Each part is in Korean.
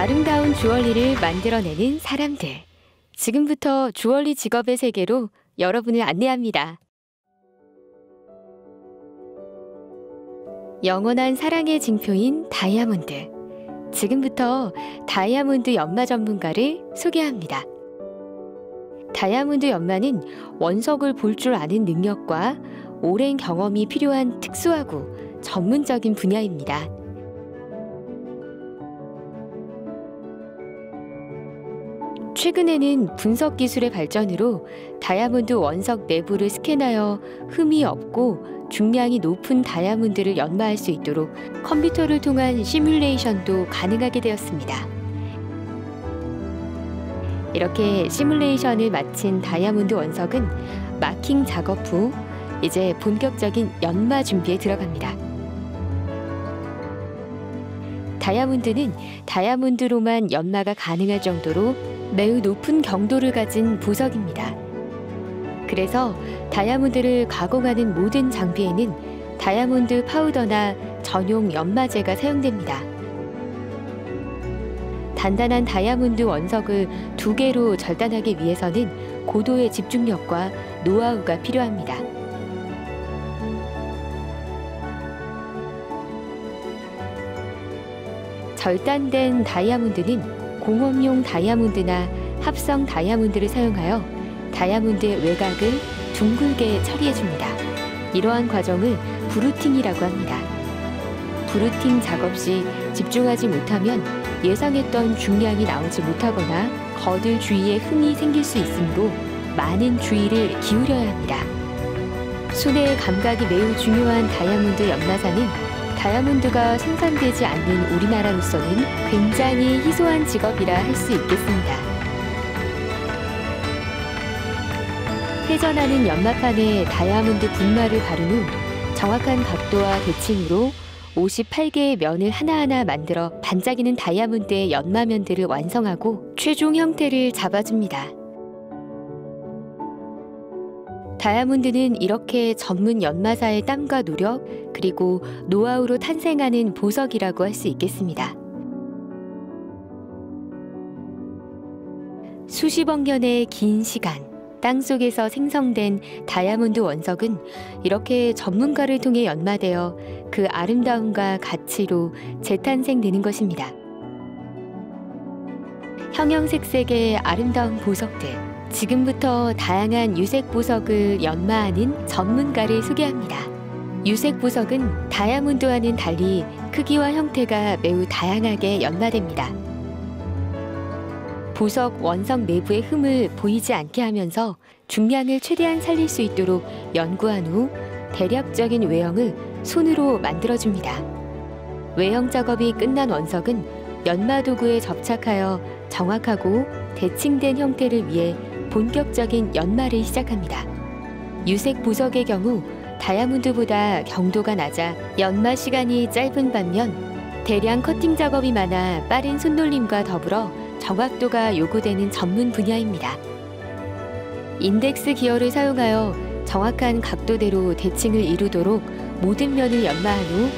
아름다운 주얼리를 만들어내는 사람들. 지금부터 주얼리 직업의 세계로 여러분을 안내합니다. 영원한 사랑의 징표인 다이아몬드. 지금부터 다이아몬드 연마 전문가를 소개합니다. 다이아몬드 연마는 원석을 볼 줄 아는 능력과 오랜 경험이 필요한 특수하고 전문적인 분야입니다. 최근에는 분석 기술의 발전으로 다이아몬드 원석 내부를 스캔하여 흠이 없고 중량이 높은 다이아몬드를 연마할 수 있도록 컴퓨터를 통한 시뮬레이션도 가능하게 되었습니다. 이렇게 시뮬레이션을 마친 다이아몬드 원석은 마킹 작업 후 이제 본격적인 연마 준비에 들어갑니다. 다이아몬드는 다이아몬드로만 연마가 가능할 정도로 매우 높은 경도를 가진 보석입니다. 그래서 다이아몬드를 가공하는 모든 장비에는 다이아몬드 파우더나 전용 연마제가 사용됩니다. 단단한 다이아몬드 원석을 두 개로 절단하기 위해서는 고도의 집중력과 노하우가 필요합니다. 절단된 다이아몬드는 공업용 다이아몬드나 합성 다이아몬드를 사용하여 다이아몬드의 외곽을 둥글게 처리해줍니다. 이러한 과정을 브루팅이라고 합니다. 브루팅 작업 시 집중하지 못하면 예상했던 중량이 나오지 못하거나 거들 주위에 흠이 생길 수 있으므로 많은 주의를 기울여야 합니다. 손의 감각이 매우 중요한 다이아몬드 연마사는 다이아몬드가 생산되지 않는 우리나라로서는 굉장히 희소한 직업이라 할 수 있겠습니다. 회전하는 연마판에 다이아몬드 분말을 바른 후 정확한 각도와 대칭으로 58개의 면을 하나하나 만들어 반짝이는 다이아몬드의 연마면들을 완성하고 최종 형태를 잡아줍니다. 다이아몬드는 이렇게 전문 연마사의 땀과 노력 그리고 노하우로 탄생하는 보석이라고 할 수 있겠습니다. 수십억 년의 긴 시간 땅 속에서 생성된 다이아몬드 원석은 이렇게 전문가를 통해 연마되어 그 아름다움과 가치로 재탄생되는 것입니다. 형형색색의 아름다운 보석들. 지금부터 다양한 유색 보석을 연마하는 전문가를 소개합니다. 유색 보석은 다이아몬드와는 달리 크기와 형태가 매우 다양하게 연마됩니다. 보석 원석 내부의 흠을 보이지 않게 하면서 중량을 최대한 살릴 수 있도록 연구한 후 대략적인 외형을 손으로 만들어줍니다. 외형 작업이 끝난 원석은 연마 도구에 접착하여 정확하고 대칭된 형태를 위해 본격적인 연마를 시작합니다. 유색 보석의 경우 다이아몬드보다 경도가 낮아 연마 시간이 짧은 반면 대량 커팅 작업이 많아 빠른 손놀림과 더불어 정확도가 요구되는 전문 분야입니다. 인덱스 기어를 사용하여 정확한 각도대로 대칭을 이루도록 모든 면을 연마한 후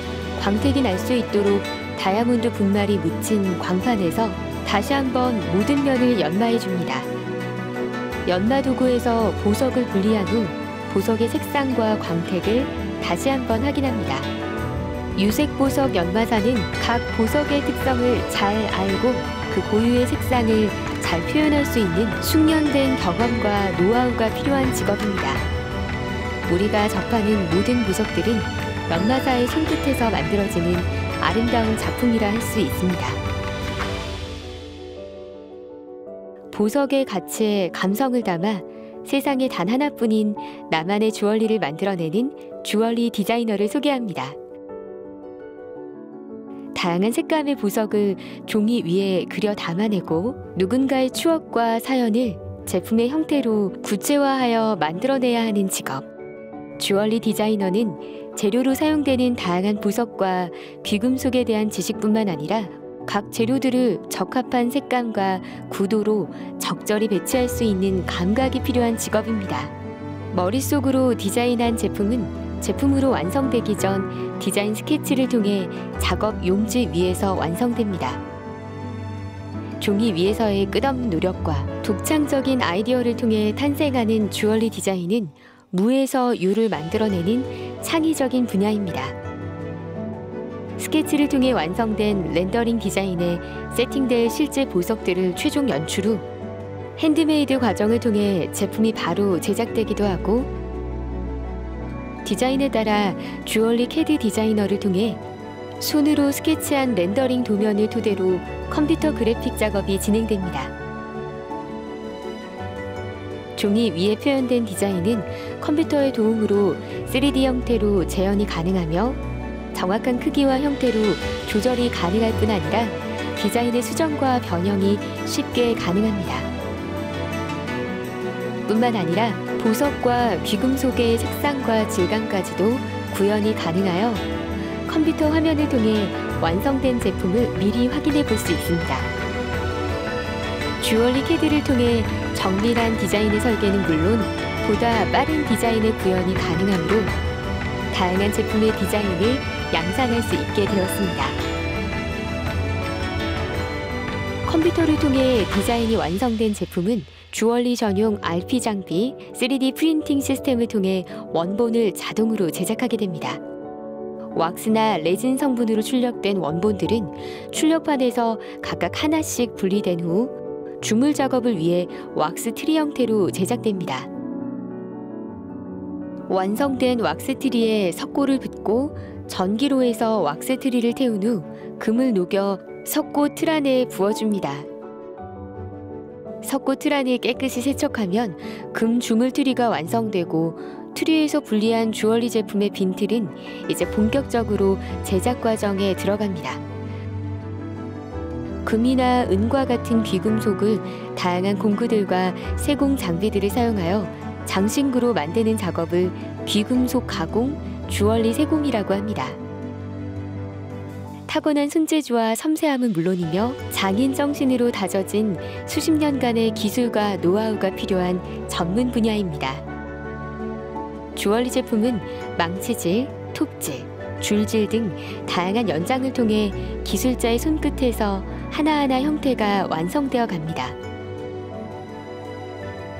광택이 날 수 있도록 다이아몬드 분말이 묻힌 광판에서 다시 한번 모든 면을 연마해 줍니다. 연마 도구에서 보석을 분리한 후 보석의 색상과 광택을 다시 한번 확인합니다. 유색 보석 연마사는 각 보석의 특성을 잘 알고 그 고유의 색상을 잘 표현할 수 있는 숙련된 경험과 노하우가 필요한 직업입니다. 우리가 접하는 모든 보석들은 연마사의 손끝에서 만들어지는 아름다운 작품이라 할 수 있습니다. 보석의 가치에 감성을 담아 세상에 단 하나뿐인 나만의 주얼리를 만들어내는 주얼리 디자이너를 소개합니다. 다양한 색감의 보석을 종이 위에 그려 담아내고 누군가의 추억과 사연을 제품의 형태로 구체화하여 만들어내야 하는 직업. 주얼리 디자이너는 재료로 사용되는 다양한 보석과 귀금속에 대한 지식뿐만 아니라 각 재료들을 적합한 색감과 구도로 적절히 배치할 수 있는 감각이 필요한 직업입니다. 머릿속으로 디자인한 제품은 제품으로 완성되기 전 디자인 스케치를 통해 작업 용지 위에서 완성됩니다. 종이 위에서의 끝없는 노력과 독창적인 아이디어를 통해 탄생하는 주얼리 디자인은 무에서 유를 만들어내는 창의적인 분야입니다. 스케치를 통해 완성된 렌더링 디자인에 세팅될 실제 보석들을 최종 연출 후 핸드메이드 과정을 통해 제품이 바로 제작되기도 하고 디자인에 따라 주얼리 캐드 디자이너를 통해 손으로 스케치한 렌더링 도면을 토대로 컴퓨터 그래픽 작업이 진행됩니다. 종이 위에 표현된 디자인은 컴퓨터의 도움으로 3D 형태로 재현이 가능하며 정확한 크기와 형태로 조절이 가능할 뿐 아니라 디자인의 수정과 변형이 쉽게 가능합니다. 뿐만 아니라 보석과 귀금속의 색상과 질감까지도 구현이 가능하여 컴퓨터 화면을 통해 완성된 제품을 미리 확인해 볼 수 있습니다. 주얼리 캐드를 통해 정밀한 디자인의 설계는 물론 보다 빠른 디자인의 구현이 가능하므로 다양한 제품의 디자인을 양산할 수 있게 되었습니다. 컴퓨터를 통해 디자인이 완성된 제품은 주얼리 전용 RP 장비 3D 프린팅 시스템을 통해 원본을 자동으로 제작하게 됩니다. 왁스나 레진 성분으로 출력된 원본들은 출력판에서 각각 하나씩 분리된 후 주물 작업을 위해 왁스 트리 형태로 제작됩니다. 완성된 왁스 트리에 석고를 붓고 전기로에서 왁스 트리를 태운 후 금을 녹여 석고 틀 안에 부어줍니다. 석고 틀 안을 깨끗이 세척하면 금 주물 트리가 완성되고 트리에서 분리한 주얼리 제품의 빈 틀은 이제 본격적으로 제작 과정에 들어갑니다. 금이나 은과 같은 귀금속을 다양한 공구들과 세공 장비들을 사용하여 장신구로 만드는 작업을 귀금속 가공, 주얼리 세공이라고 합니다. 타고난 손재주와 섬세함은 물론이며 장인 정신으로 다져진 수십 년간의 기술과 노하우가 필요한 전문 분야입니다. 주얼리 제품은 망치질, 톱질, 줄질 등 다양한 연장을 통해 기술자의 손끝에서 하나하나 형태가 완성되어 갑니다.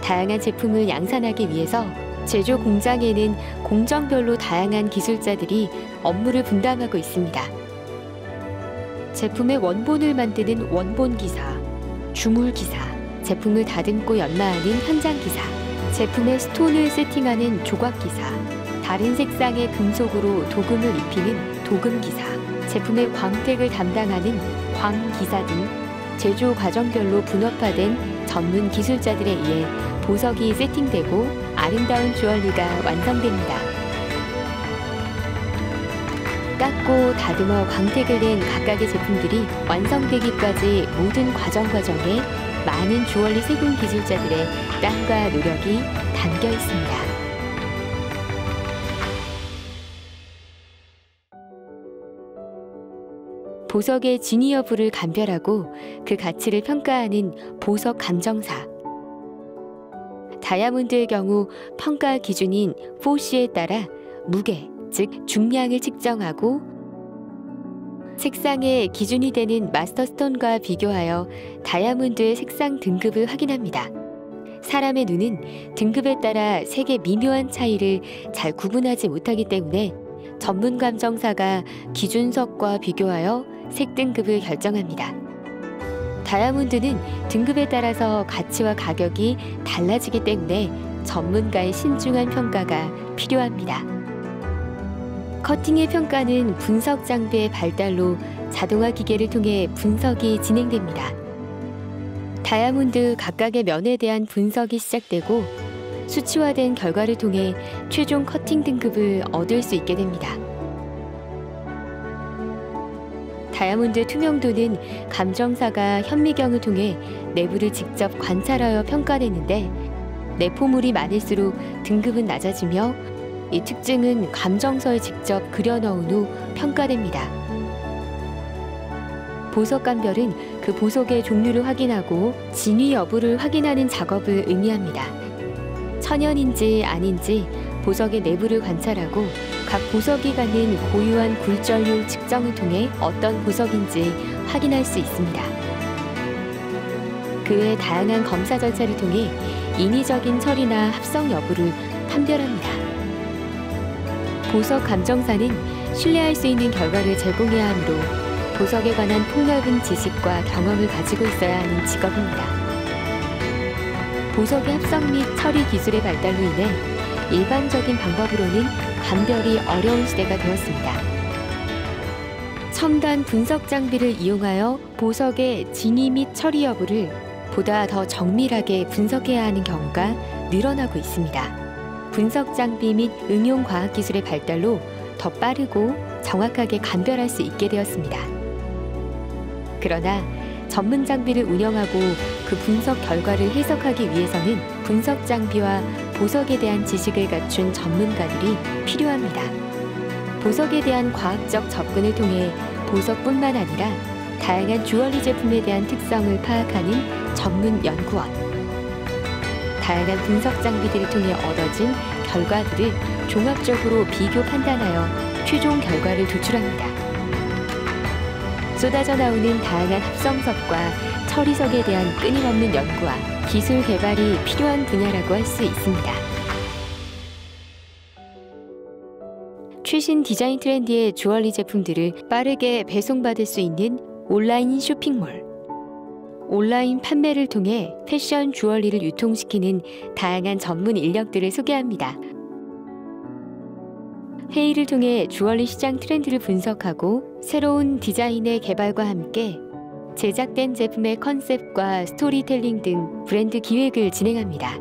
다양한 제품을 양산하기 위해서 제조 공장에는 공정별로 다양한 기술자들이 업무를 분담하고 있습니다. 제품의 원본을 만드는 원본 기사, 주물 기사, 제품을 다듬고 연마하는 현장 기사, 제품의 스톤을 세팅하는 조각 기사, 다른 색상의 금속으로 도금을 입히는 도금 기사, 제품의 광택을 담당하는 광 기사 등 제조 과정별로 분업화된 전문 기술자들에 의해 보석이 세팅되고 아름다운 주얼리가 완성됩니다. 깎고 다듬어 광택을 낸 각각의 제품들이 완성되기까지 모든 과정 과정에 많은 주얼리 세분 기술자들의 땀과 노력이 담겨 있습니다. 보석의 진위 여부를 감별하고 그 가치를 평가하는 보석 감정사. 다이아몬드의 경우 평가 기준인 4C에 따라 무게, 즉 중량을 측정하고 색상의 기준이 되는 마스터스톤과 비교하여 다이아몬드의 색상 등급을 확인합니다. 사람의 눈은 등급에 따라 색의 미묘한 차이를 잘 구분하지 못하기 때문에 전문 감정사가 기준석과 비교하여 색 등급을 결정합니다. 다이아몬드는 등급에 따라서 가치와 가격이 달라지기 때문에 전문가의 신중한 평가가 필요합니다. 커팅의 평가는 분석 장비의 발달로 자동화 기계를 통해 분석이 진행됩니다. 다이아몬드 각각의 면에 대한 분석이 시작되고 수치화된 결과를 통해 최종 커팅 등급을 얻을 수 있게 됩니다. 다이아몬드 투명도는 감정사가 현미경을 통해 내부를 직접 관찰하여 평가되는데 내포물이 많을수록 등급은 낮아지며 이 특징은 감정서에 직접 그려 넣은 후 평가됩니다. 보석 감별은 그 보석의 종류를 확인하고 진위 여부를 확인하는 작업을 의미합니다. 천연인지 아닌지 보석의 내부를 관찰하고 각 보석이 갖는 고유한 굴절률 측정을 통해 어떤 보석인지 확인할 수 있습니다. 그 외 다양한 검사 절차를 통해 인위적인 처리나 합성 여부를 판별합니다. 보석 감정사는 신뢰할 수 있는 결과를 제공해야 하므로 보석에 관한 폭넓은 지식과 경험을 가지고 있어야 하는 직업입니다. 보석의 합성 및 처리 기술의 발달로 인해 일반적인 방법으로는 감별이 어려운 시대가 되었습니다. 첨단 분석 장비를 이용하여 보석의 진위 및 처리 여부를 보다 더 정밀하게 분석해야 하는 경우가 늘어나고 있습니다. 분석 장비 및 응용 과학 기술의 발달로 더 빠르고 정확하게 감별할 수 있게 되었습니다. 그러나 전문 장비를 운영하고 그 분석 결과를 해석하기 위해서는 분석 장비와 보석에 대한 지식을 갖춘 전문가들이 필요합니다. 보석에 대한 과학적 접근을 통해 보석뿐만 아니라 다양한 주얼리 제품에 대한 특성을 파악하는 전문 연구원. 다양한 분석 장비들을 통해 얻어진 결과들을 종합적으로 비교 판단하여 최종 결과를 도출합니다. 쏟아져 나오는 다양한 합성석과 처리석에 대한 끊임없는 연구와 기술 개발이 필요한 분야라고 할 수 있습니다. 최신 디자인 트렌드의 주얼리 제품들을 빠르게 배송받을 수 있는 온라인 쇼핑몰. 온라인 판매를 통해 패션 주얼리를 유통시키는 다양한 전문 인력들을 소개합니다. 회의를 통해 주얼리 시장 트렌드를 분석하고 새로운 디자인의 개발과 함께 제작된 제품의 컨셉과 스토리텔링 등 브랜드 기획을 진행합니다.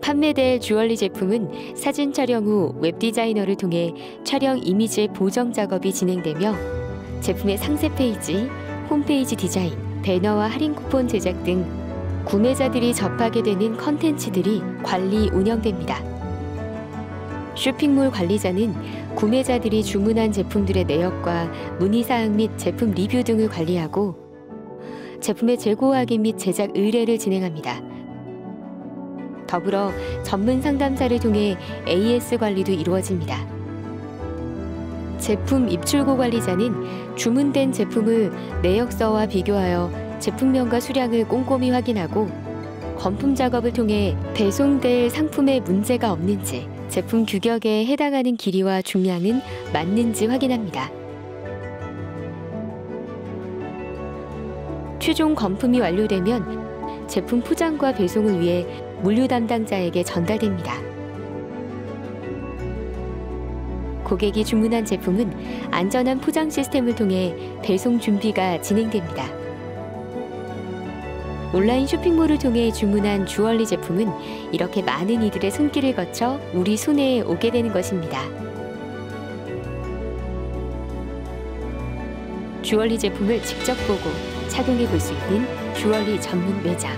판매될 주얼리 제품은 사진 촬영 후 웹디자이너를 통해 촬영 이미지의 보정 작업이 진행되며 제품의 상세 페이지, 홈페이지 디자인, 배너와 할인 쿠폰 제작 등 구매자들이 접하게 되는 컨텐츠들이 관리 운영됩니다. 쇼핑몰 관리자는 구매자들이 주문한 제품들의 내역과 문의사항 및 제품 리뷰 등을 관리하고 제품의 재고 확인 및 제작 의뢰를 진행합니다. 더불어 전문 상담사를 통해 AS 관리도 이루어집니다. 제품 입출고 관리자는 주문된 제품을 내역서와 비교하여 제품명과 수량을 꼼꼼히 확인하고 건품 작업을 통해 배송될 상품에 문제가 없는지 제품 규격에 해당하는 길이와 중량은 맞는지 확인합니다. 최종 건품이 완료되면 제품 포장과 배송을 위해 물류 담당자에게 전달됩니다. 고객이 주문한 제품은 안전한 포장 시스템을 통해 배송 준비가 진행됩니다. 온라인 쇼핑몰을 통해 주문한 주얼리 제품은 이렇게 많은 이들의 손길을 거쳐 우리 손에 오게 되는 것입니다. 주얼리 제품을 직접 보고 착용해 볼 수 있는 주얼리 전문 매장.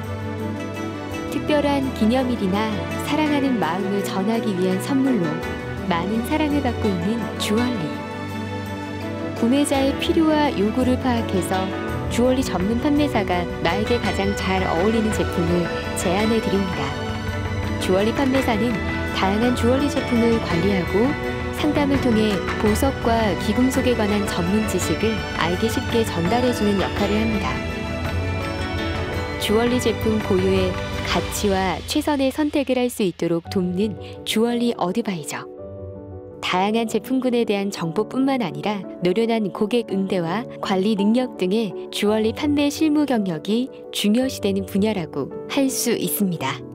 특별한 기념일이나 사랑하는 마음을 전하기 위한 선물로 많은 사랑을 받고 있는 주얼리. 구매자의 필요와 요구를 파악해서 주얼리 전문 판매사가 나에게 가장 잘 어울리는 제품을 제안해 드립니다. 주얼리 판매사는 다양한 주얼리 제품을 관리하고 상담을 통해 보석과 기금속에 관한 전문 지식을 알기 쉽게 전달해 주는 역할을 합니다. 주얼리 제품 고유의 가치와 최선의 선택을 할 수 있도록 돕는 주얼리 어드바이저. 다양한 제품군에 대한 정보뿐만 아니라 노련한 고객 응대와 관리 능력 등의 주얼리 판매 실무 경력이 중요시되는 분야라고 할 수 있습니다.